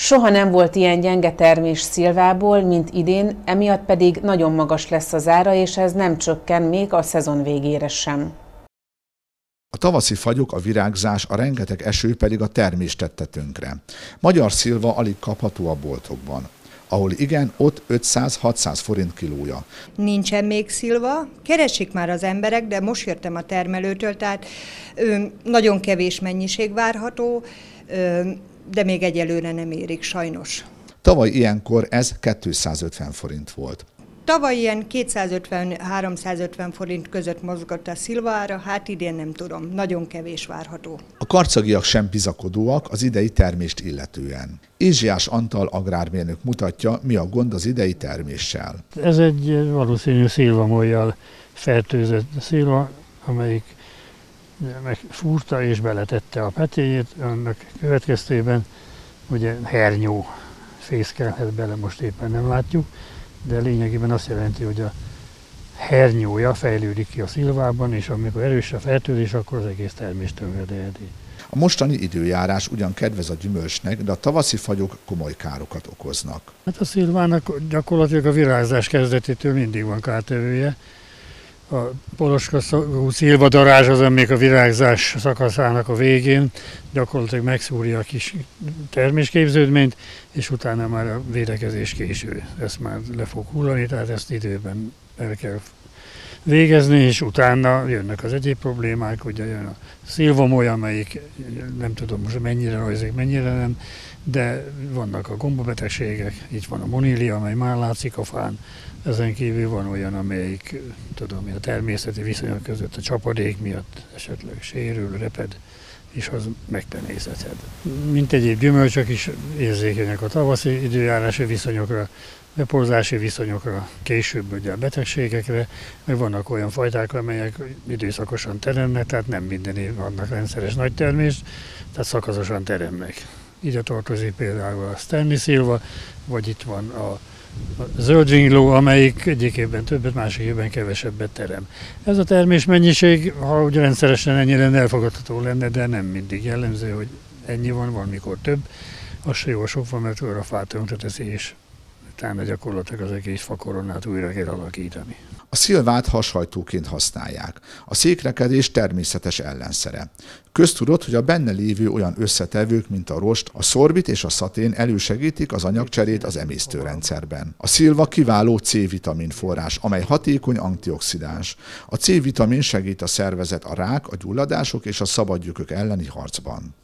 Soha nem volt ilyen gyenge termés szilvából, mint idén, emiatt pedig nagyon magas lesz az ára, és ez nem csökken még a szezon végére sem. A tavaszi fagyok, a virágzás, a rengeteg eső pedig a termést tette tönkre. Magyar szilva alig kapható a boltokban. Ahol igen, ott 500-600 forint kilója. Nincsen még szilva, keresik már az emberek, de most jöttem a termelőtől, tehát ö, nagyon kevés mennyiség várható, ö, de még egyelőre nem érik sajnos. Tavaly ilyenkor ez 250 forint volt. Tavaly ilyen 250-350 forint között mozgott a szilvára, hát idén nem tudom, nagyon kevés várható. A karcagiak sem bizakodóak az idei termést illetően. Izsiás Antal agrármérnök mutatja, mi a gond az idei terméssel. Ez egy valószínű szilvamolyjal fertőzött szilva, amelyik megfúrta és beletette a petéjét, annak következtében ugye hernyó fészkelhet bele, most éppen nem látjuk, de lényegében azt jelenti, hogy a hernyója fejlődik ki a szilvában, és amikor erős a fertőzés, akkor az egész termést tönkredeheti. A mostani időjárás ugyan kedvez a gyümölcsnek, de a tavaszi fagyok komoly károkat okoznak. Hát a szilvának gyakorlatilag a virágzás kezdetétől mindig van kártevője a poloska szilva darázs az, még a virágzás szakaszának a végén gyakorlatilag megszúrja a kis termésképződményt, és utána már a védekezés késő. Ezt már le fog hullani, tehát ezt időben el kell végezni, és utána jönnek az egyéb problémák, ugye jön a szilvamoly, amelyik nem tudom most mennyire rajzik, mennyire nem, de vannak a gombabetegségek, itt van a monília, amely már látszik a fán, ezen kívül van olyan, amelyik tudom, a természeti viszonyok között a csapadék miatt esetleg sérül, reped, és az megpenészedhet. Mint egyéb gyümölcsök is érzékenyek a tavaszi időjárási viszonyokra, beporzási viszonyokra, később ugye a betegségekre, meg vannak olyan fajták, amelyek időszakosan teremnek, tehát nem minden év vannak rendszeres nagy termést, tehát szakaszosan teremnek. Ide tartozik például a Stanley Silva, vagy itt van a zöldringló, amelyik egyik többet, másik évben kevesebbet terem. Ez a termés mennyiség, ha úgy rendszeresen ennyire elfogadható lenne, de nem mindig jellemző, hogy ennyi van, van mikor több. Az se jó sok van, mert a fát teszi, és utána gyakorlatilag az egész fakoronát újra kell alakítani. A szilvát hashajtóként használják. A székrekedés természetes ellenszere. Köztudott, hogy a benne lévő olyan összetevők, mint a rost, a szorbit és a szatén elősegítik az anyagcserét az emésztőrendszerben. A szilva kiváló C-vitamin forrás, amely hatékony antioxidáns. A C-vitamin segít a szervezet a rák, a gyulladások és a szabadgyökök elleni harcban.